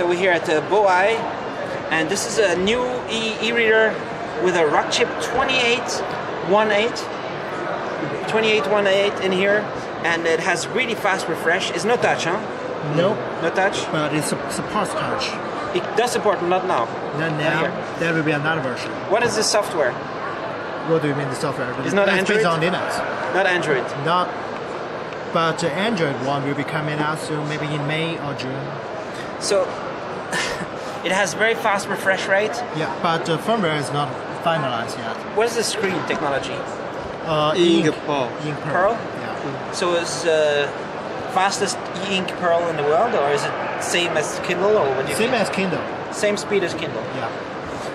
So we're here at the Boeye, and this is a new e- e-reader with a Rockchip 2818. 2818 in here, and it has really fast refresh. It's no touch, huh? No, No touch. but it sup- supports touch. It does support, not now. Not now here. there will be another version. What is the software? What do you mean the software? It's not based Android? on Linux. Not Android. Not, but the Android one will be coming out soon, maybe in May or June. So it has very fast refresh rate. Yeah, but the firmware is not finalized yet. What is the screen technology? Uh, Ink Pearl. Ink Pearl? Pearl. Yeah. So is uh, fastest e-ink Pearl in the world, or is it same as Kindle, or what do you Same think? as Kindle. Same speed as Kindle. Yeah.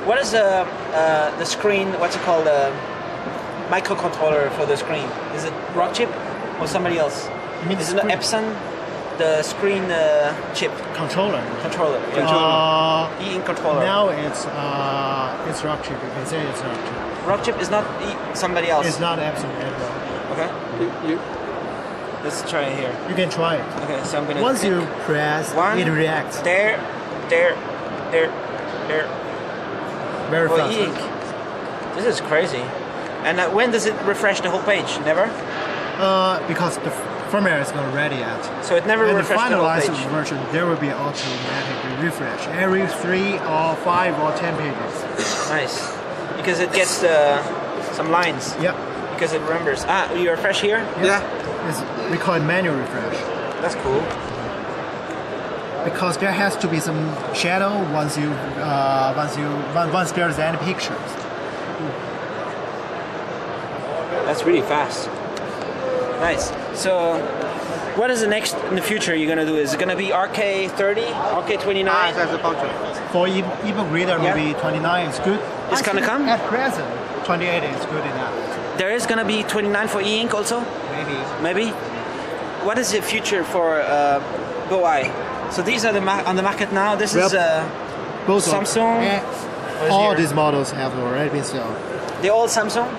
What is the uh, the screen? What's it called? The microcontroller for the screen? Is it Rockchip or somebody else? You mean is it screen? Epson? The screen uh, chip Controller. controller. Yeah. Uh, E-ink controller. now it's uh, it's Rockchip. You can say it's Rockchip. Rockchip is not e- somebody else. It's not Epson anymore. Okay. You, you, Let's try it here. You can try it. Okay, so I'm gonna. Once click. you press, One. it reacts there, there, there, there. very For fast. e-ink. This is crazy. And uh, when does it refresh the whole page? Never. Uh, because the firmware is not ready yet. So it never And the refreshed the whole finalized page. version, there will be automatic refresh every three or five or ten pages. Nice. Because it gets uh, some lines. Yep. Because it remembers. Ah, you refresh here? yeah. It's, we call it manual refresh That's cool. because there has to be some shadow once you uh, once you once once there's any pictures. That's really fast. Nice. So, what is the next in the future you're gonna do? Is it gonna be RK30, Ah, RK29? that's the function. For e- ebook reader, Yeah. maybe 29 is good. It's gonna come? At present, 28 is good enough. There is gonna be 29 for e-ink also, Maybe. maybe. What is the future for uh, Boeye? So these are the ma- on the market now. This is uh, Both Samsung? What is all here? these models have already been sold. the old Samsung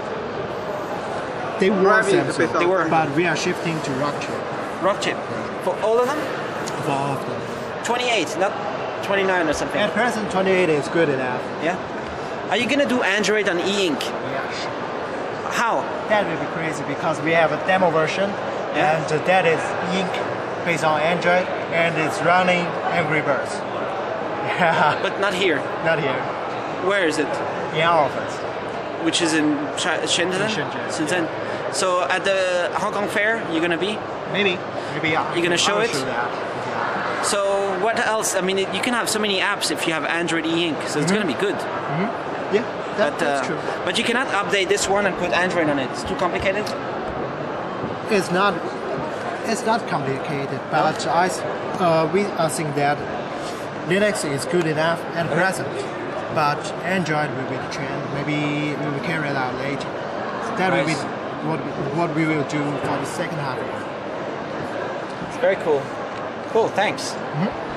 They were Ravi is the Samsung, They were. but we are shifting to Rockchip rock chip for all of them. for all of them. 28, not 29 or something. At present, 28 is good enough. Yeah. Are you gonna do Android on e-ink? Yeah. How? That will be crazy because we have a demo version, Yeah. and that is ink based on Android, and it's running Angry Birds. Yeah, But not here. not here. Where is it? In our office. Which is in Sh- Shenzhen. Shenzhen, Shenzhen. So at the Hong Kong Fair, you're gonna be. Maybe. Maybe yeah. You gonna show I'll it? Show. Yeah. So what else? I mean, you can have so many apps if you have Android e-ink, so it's gonna be good. Yeah, that, But that's uh, true. but you cannot update this one and put Android on it. It's too complicated. It's not. It's not complicated, but I, uh, we I think that Linux is good enough at present, but Android will be the trend. Maybe we will carry it out later. That will be what what we will do for the second half. It's very cool. Cool. Thanks. Mhm.